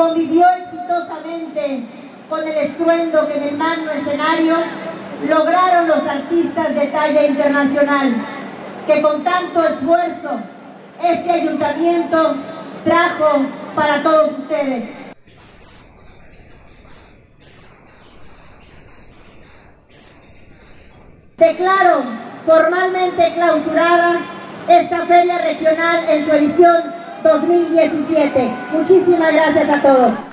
convivió exitosamente con el estruendo que en el escenario lograron los artistas de talla internacional, que con tanto esfuerzo este ayuntamiento trajo para todos ustedes. Declaro formalmente clausurada esta feria regional en su edición 2017. Muchísimas gracias a todos.